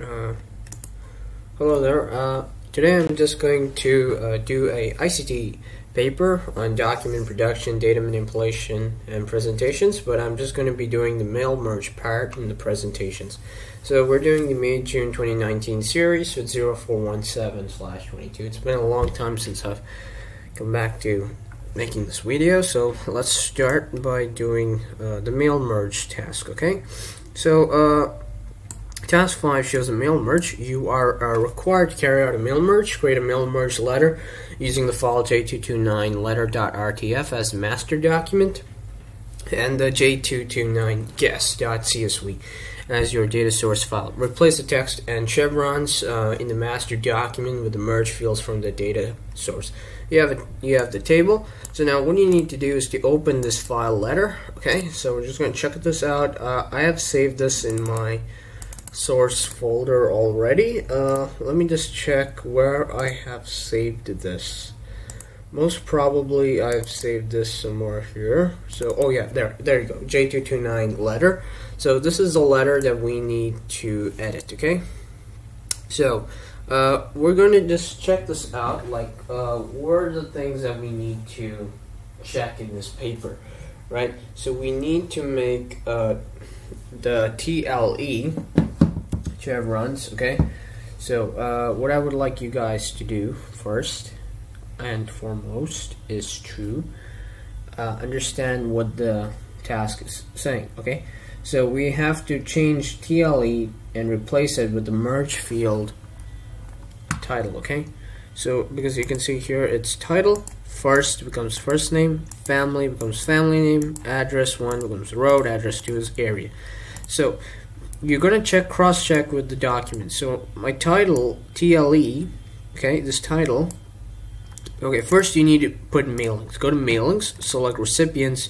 Uh, hello there. Uh, today I'm just going to uh, do a ICT paper on document production, data manipulation, and presentations, but I'm just going to be doing the mail merge part in the presentations. So we're doing the May June 2019 series with 0417 slash 22. It's been a long time since I've come back to making this video, so let's start by doing uh, the mail merge task, okay? So, uh, Task 5 shows a mail merge. You are, are, required to carry out a mail merge, create a mail merge letter using the file j229 letter.rtf as master document and the j229 guest.csv as your data source file. Replace the text and chevrons uh, in the master document with the merge fields from the data source. You have a, you have the table. So now what you need to do is to open this file letter. Okay, so we're just going to check this out. Uh, I have saved this in my source folder already. Uh, let me just check where I have saved this. Most probably I've saved this somewhere here. So, oh yeah, there, there you go, J229 letter. So this is the letter that we need to edit, okay? So, uh, we're going to just check this out, like, uh, what are the things that we need to check in this paper, right? So we need to make uh, the TLE, chevrons, okay? So, uh, what I would like you guys to do first and foremost is to uh, understand what the task is saying, okay? So we have to change TLE and replace it with the merge field title, okay? So, because you can see here, it's title, first becomes first name, family becomes family name, address 1 becomes road, address 2 is area. So, you're going to check cross-check with the document. So my title, TLE, okay, this title, okay, first you need to put mailings. Go to mailings, select recipients,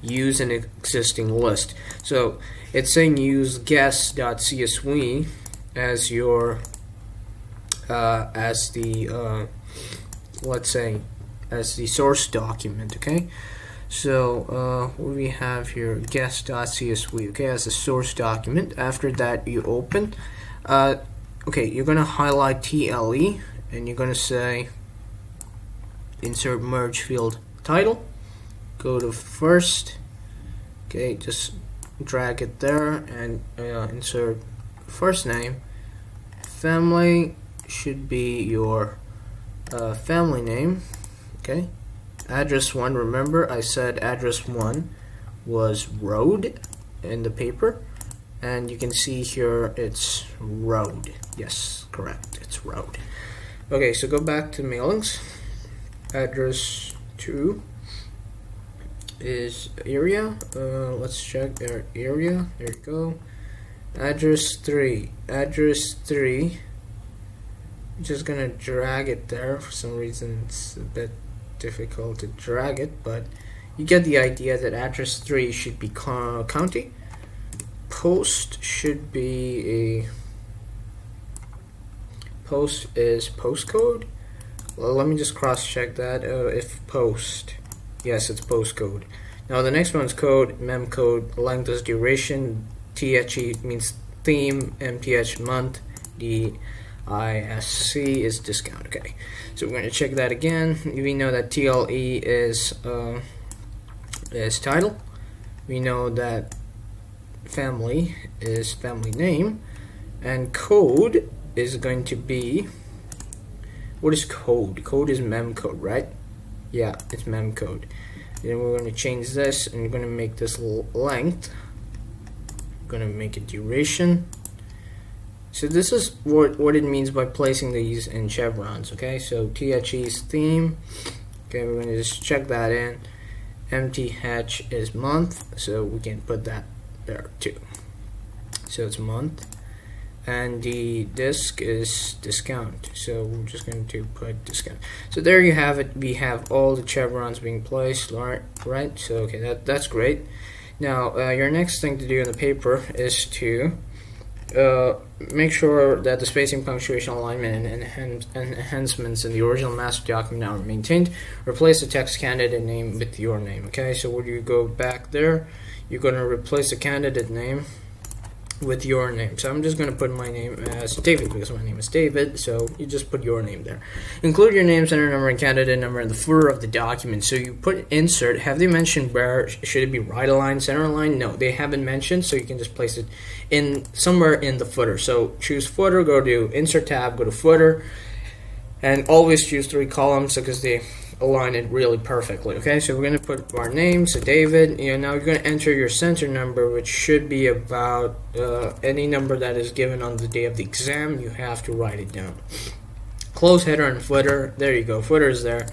use an existing list. So it's saying use guest.csv as your, uh, as the, uh, let's say, as the source document, okay? So uh, what we have here, guest.csv, okay, as a source document. After that, you open. Uh, okay, you're gonna highlight TLE, and you're gonna say insert merge field title. Go to first. Okay, just drag it there and uh, insert first name. Family should be your uh, family name. Okay address 1 remember I said address 1 was road in the paper? And you can see here it's road. Yes correct. It's road. Okay so go back to mailings. Address 2 is area. Uh, let's check their area. There you go. Address 3 address 3 just gonna drag it there. For some reason it's a bit difficult to drag it, but you get the idea that address 3 should be county. Post should be a post is postcode. Well, let me just cross check that. Uh, if post, yes, it's postcode. Now the next one's code, mem code, length is duration, THE means theme, MTH month, the ISC is discount. Okay, so we're going to check that again. We know that TLE is uh, is title. We know that family is family name, and code is going to be what is code? Code is mem code, right? Yeah, it's mem code. Then we're going to change this, and we're going to make this length. We're going to make it duration so this is what, what it means by placing these in chevrons, okay? So THE's theme, okay, we're to just check that in. MTH is month, so we can put that there too. So it's month. And the disk is discount, so we're just going to put discount. So there you have it. We have all the chevrons being placed, right? Right. So okay, that that's great. Now uh, your next thing to do in the paper is to uh, make sure that the spacing, punctuation, alignment, and enhance enhancements in the original master document are maintained. Replace the text candidate name with your name. Okay, so when you go back there, you're going to replace the candidate name with your name. So I'm just going to put my name as David because my name is David. So you just put your name there. Include your name, center number, and candidate number in the footer of the document. So you put insert. Have they mentioned where should it be right align, center align? No, they haven't mentioned. So you can just place it in somewhere in the footer. So choose footer. Go to insert tab. Go to footer, and always choose three columns because they align it really perfectly. Okay, so we're going to put our name, so David, you know, now you're going to enter your center number, which should be about uh, any number that is given on the day of the exam. You have to write it down. Close header and footer. There you go, footer is there.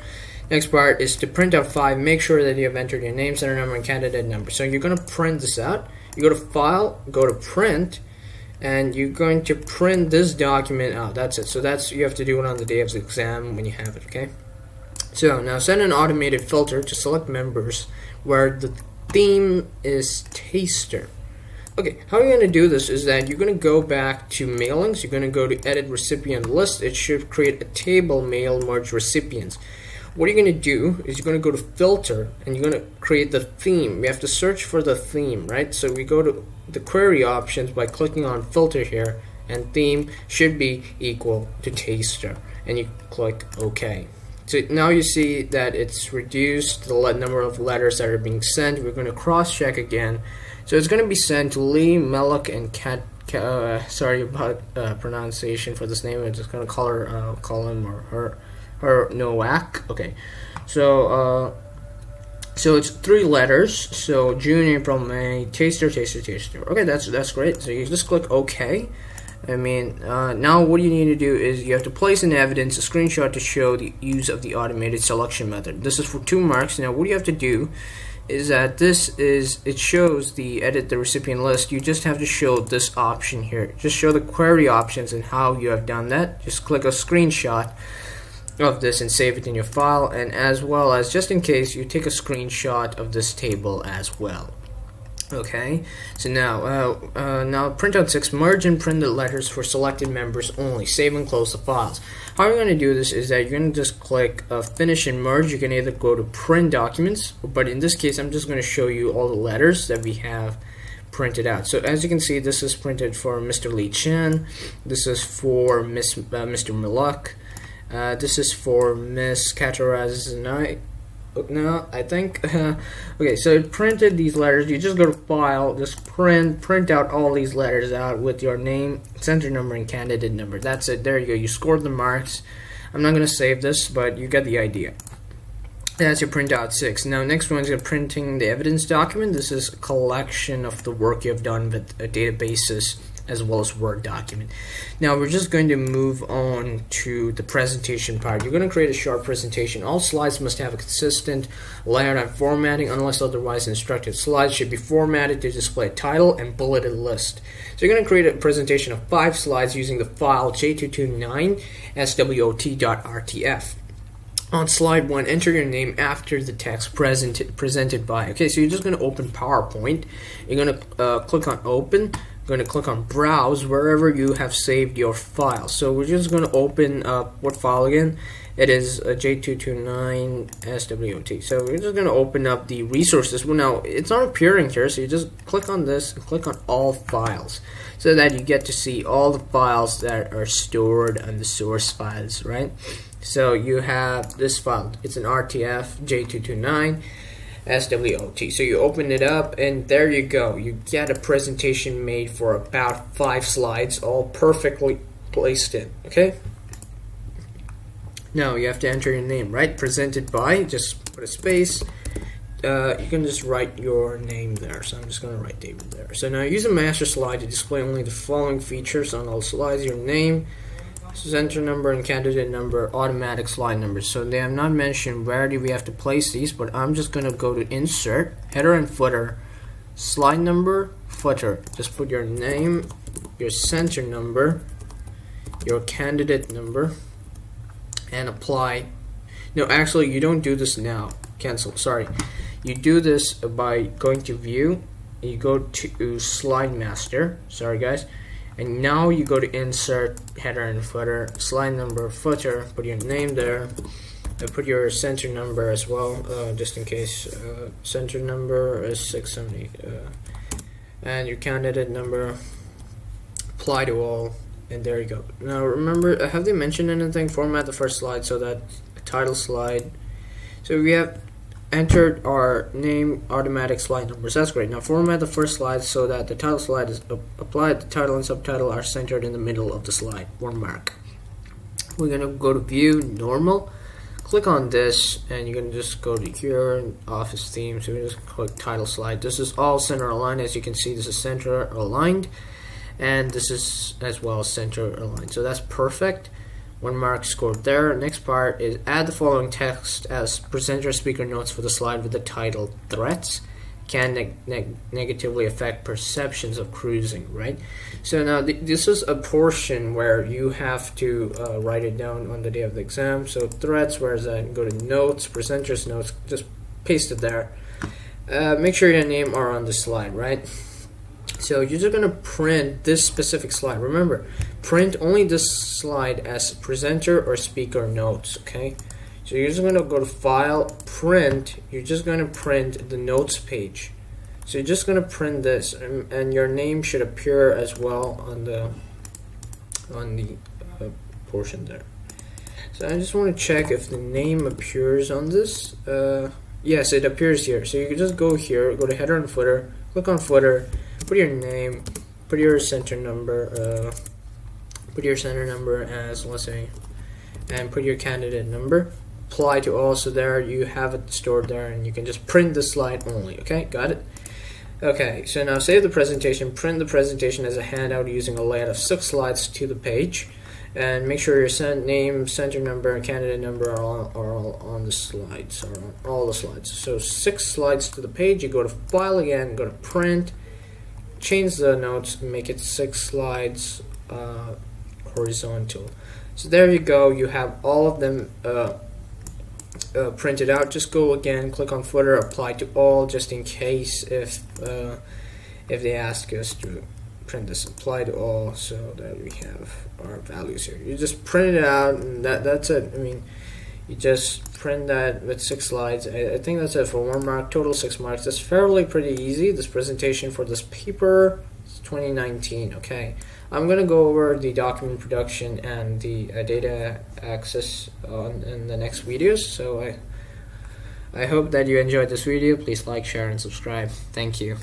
Next part is to print out five. Make sure that you have entered your name, center number, and candidate number. So you're going to print this out. You go to File, go to Print, and you're going to print this document out. That's it. So that's you have to do it on the day of the exam when you have it. Okay. So now send an automated filter to select members where the theme is taster. Okay, how you're going to do this is that you're going to go back to mailings. You're going to go to edit recipient list. It should create a table mail merge recipients. What you're going to do is you're going to go to filter and you're going to create the theme. We have to search for the theme, right? So we go to the query options by clicking on filter here and theme should be equal to taster and you click OK. So now you see that it's reduced the number of letters that are being sent. We're going to cross check again. So it's going to be sent to Lee, Meluk, and Cat. Uh, sorry about uh, pronunciation for this name. I'm just going to call her, uh, call him or her, her Nowak. Okay. So, uh, so it's three letters. So June, April, May, taster, taster, taster. Okay, that's that's great. So you just click OK. I mean, uh, now what you need to do is you have to place in evidence a screenshot to show the use of the automated selection method. This is for two marks. Now what you have to do is that this is, it shows the edit the recipient list. You just have to show this option here. Just show the query options and how you have done that. Just click a screenshot of this and save it in your file and as well as just in case you take a screenshot of this table as well. Okay, so now, uh, uh, now print out six merge and print the letters for selected members only. Save and close the files. How you're going to do this is that you're going to just click uh, finish and merge. You can either go to print documents, but in this case, I'm just going to show you all the letters that we have printed out. So as you can see, this is printed for Mr. Lee Chen. This is for Miss uh, Mr. Miluk. Uh, this is for Miss Katarazanite no, I think. okay, so it printed these letters. You just go to File, just print, print out all these letters out with your name, center number, and candidate number. That's it. There you go. You scored the marks. I'm not going to save this, but you get the idea. That's your printout six. Now, next one is printing the evidence document. This is a collection of the work you have done with a databases as well as Word document. Now we're just going to move on to the presentation part. You're going to create a short presentation. All slides must have a consistent layout and formatting unless otherwise instructed. Slides should be formatted to display a title and bulleted list. So you're going to create a presentation of five slides using the file j229swot.rtf. On slide one, enter your name after the text present, presented by. Okay, so you're just going to open PowerPoint. You're going to uh, click on Open. Going to click on browse wherever you have saved your file. So we're just going to open up what file again? It is a j229 swot so we're just going to open up the resources. Well now it's not appearing here so you just click on this and click on all files so that you get to see all the files that are stored on the source files right so you have this file it's an rtf j229 SWOT. So you open it up and there you go. You get a presentation made for about five slides all perfectly placed in. Okay? Now you have to enter your name, right? Presented by, just put a space. Uh, you can just write your name there. So I'm just going to write David there. So now use a master slide to display only the following features on all slides. Your name, center number and candidate number automatic slide numbers so they have not mentioned where do we have to place these but I'm just gonna go to insert header and footer slide number footer. Just put your name your center number your candidate number and apply. No actually you don't do this now. Cancel sorry. You do this by going to view you go to slide master. Sorry guys and now you go to insert header and footer slide number footer put your name there and put your center number as well uh, just in case uh, center number is 670 uh, and your candidate number apply to all and there you go. Now remember have they mentioned anything? Format the first slide so that title slide. So we have entered our name automatic slide numbers. That's great. Now format the first slide so that the title slide is applied the title and subtitle are centered in the middle of the slide. One mark. We're gonna go to view normal. Click on this and you're gonna just go to here office theme so you just click title slide. This is all center aligned. As you can see this is center aligned and this is as well center aligned. So that's perfect one mark scored there next part is add the following text as presenter speaker notes for the slide with the title threats can neg neg negatively affect perceptions of cruising, right? So now th this is a portion where you have to uh, write it down on the day of the exam. So threats, where's that? Go to notes, presenters notes, just paste it there. Uh, make sure your name are on the slide, right? So you're just gonna print this specific slide. Remember, print only this slide as presenter or speaker notes, okay? So you're just going to go to File, Print. You're just going to print the Notes page. So you're just going to print this, and, and, your name should appear as well on the on the uh, portion there. So I just want to check if the name appears on this. Uh, yes, it appears here. So you can just go here, go to header and footer, click on footer, put your name, put your center number, uh, put your center number as let's say, and put your candidate number. Apply to all so there you have it stored there and you can just print the slide only okay? Got it? Okay so now save the presentation print the presentation as a handout using a layout of six slides to the page and make sure your name center number and candidate number are all, are all on the slides or on all the slides. So six slides to the page you go to file again go to print change the notes make it six slides uh, horizontal so there you go you have all of them uh, uh, printed out, just go again, click on footer, apply to all, just in case if uh, if they ask us to print this apply to all, so that we have our values here. You just print it out, and that that's it. I mean, you just print that with six slides. I, I think that's it for one mark, total six marks. That's fairly pretty easy. This presentation for this paper 2019. Okay, I'm gonna go over the document production and the uh, data access on in the next videos. So I I hope that you enjoyed this video. Please like, share, and subscribe. Thank you.